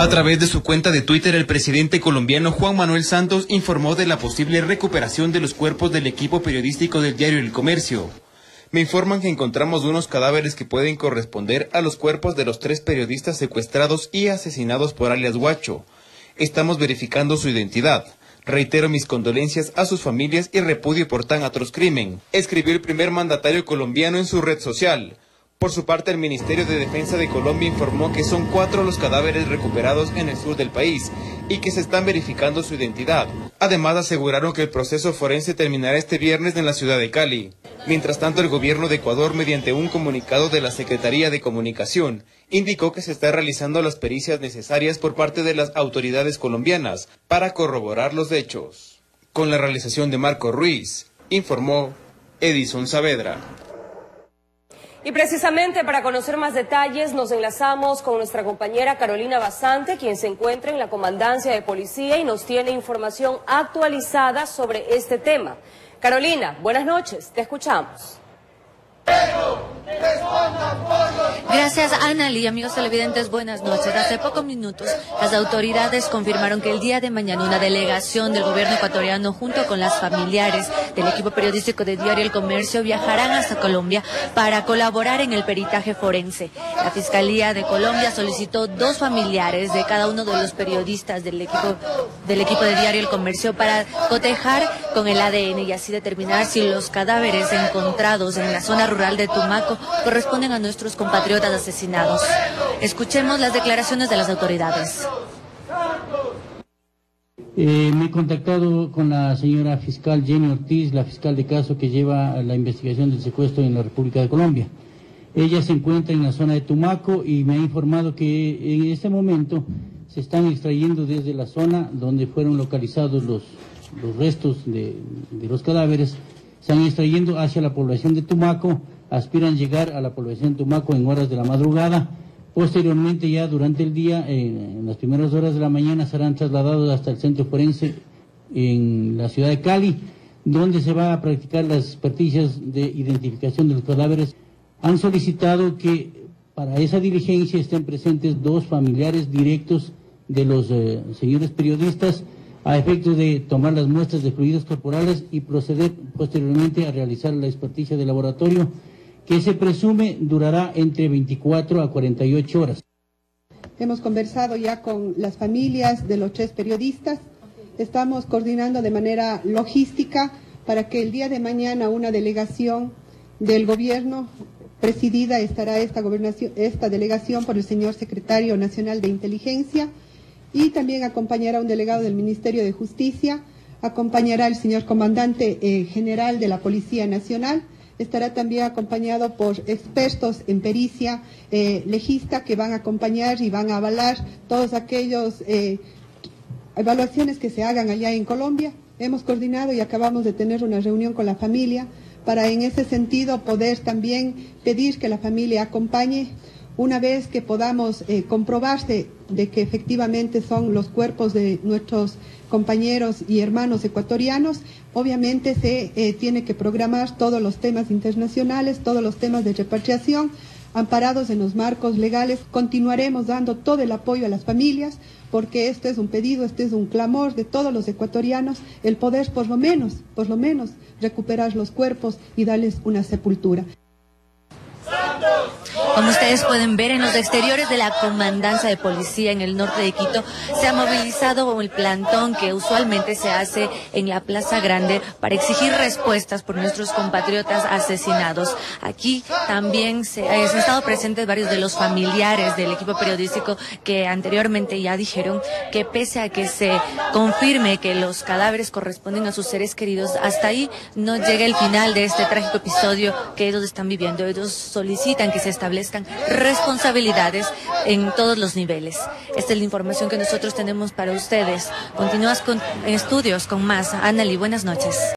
A través de su cuenta de Twitter, el presidente colombiano Juan Manuel Santos informó de la posible recuperación de los cuerpos del equipo periodístico del diario El Comercio. Me informan que encontramos unos cadáveres que pueden corresponder a los cuerpos de los tres periodistas secuestrados y asesinados por alias Guacho. Estamos verificando su identidad. Reitero mis condolencias a sus familias y repudio por tan atroz crimen, escribió el primer mandatario colombiano en su red social. Por su parte, el Ministerio de Defensa de Colombia informó que son cuatro los cadáveres recuperados en el sur del país y que se están verificando su identidad. Además, aseguraron que el proceso forense terminará este viernes en la ciudad de Cali. Mientras tanto, el gobierno de Ecuador, mediante un comunicado de la Secretaría de Comunicación, indicó que se están realizando las pericias necesarias por parte de las autoridades colombianas para corroborar los hechos. Con la realización de Marco Ruiz, informó Edison Saavedra. Y precisamente para conocer más detalles nos enlazamos con nuestra compañera Carolina Basante, quien se encuentra en la Comandancia de Policía y nos tiene información actualizada sobre este tema. Carolina, buenas noches, te escuchamos. Gracias, Ana y amigos televidentes, buenas noches. Hace pocos minutos, las autoridades confirmaron que el día de mañana una delegación del gobierno ecuatoriano junto con las familiares del equipo periodístico de Diario El Comercio viajarán hasta Colombia para colaborar en el peritaje forense. La Fiscalía de Colombia solicitó dos familiares de cada uno de los periodistas del equipo, del equipo de Diario El Comercio para cotejar con el ADN y así determinar si los cadáveres encontrados en la zona rural de Tumaco corresponden a nuestros compatriotas asesinados. Escuchemos las declaraciones de las autoridades. Eh, me he contactado con la señora fiscal Jenny Ortiz, la fiscal de caso que lleva la investigación del secuestro en la República de Colombia. Ella se encuentra en la zona de Tumaco y me ha informado que en este momento se están extrayendo desde la zona donde fueron localizados los, los restos de, de los cadáveres, se están extrayendo hacia la población de Tumaco aspiran llegar a la población de Tumaco en horas de la madrugada. Posteriormente, ya durante el día, en las primeras horas de la mañana, serán trasladados hasta el centro forense en la ciudad de Cali, donde se va a practicar las experticias de identificación de los cadáveres. Han solicitado que para esa diligencia estén presentes dos familiares directos de los eh, señores periodistas a efecto de tomar las muestras de fluidos corporales y proceder posteriormente a realizar la experticia de laboratorio que se presume durará entre 24 a 48 horas. Hemos conversado ya con las familias de los tres periodistas. Estamos coordinando de manera logística para que el día de mañana una delegación del gobierno presidida estará esta, esta delegación por el señor secretario nacional de inteligencia y también acompañará un delegado del Ministerio de Justicia, acompañará el señor comandante eh, general de la Policía Nacional estará también acompañado por expertos en pericia eh, legista que van a acompañar y van a avalar todos aquellos eh, evaluaciones que se hagan allá en Colombia. Hemos coordinado y acabamos de tener una reunión con la familia para en ese sentido poder también pedir que la familia acompañe una vez que podamos eh, comprobarse de que efectivamente son los cuerpos de nuestros compañeros y hermanos ecuatorianos, obviamente se eh, tiene que programar todos los temas internacionales, todos los temas de repatriación, amparados en los marcos legales. Continuaremos dando todo el apoyo a las familias, porque este es un pedido, este es un clamor de todos los ecuatorianos, el poder por lo menos, por lo menos, recuperar los cuerpos y darles una sepultura. Como ustedes pueden ver en los exteriores de la comandancia de policía en el norte de Quito, se ha movilizado el plantón que usualmente se hace en la Plaza Grande para exigir respuestas por nuestros compatriotas asesinados. Aquí también se, eh, han estado presentes varios de los familiares del equipo periodístico que anteriormente ya dijeron que pese a que se confirme que los cadáveres corresponden a sus seres queridos, hasta ahí no llega el final de este trágico episodio que ellos están viviendo. Ellos solicitan que se responsabilidades en todos los niveles. Esta es la información que nosotros tenemos para ustedes. Continúas con estudios con más. Anneli, buenas noches.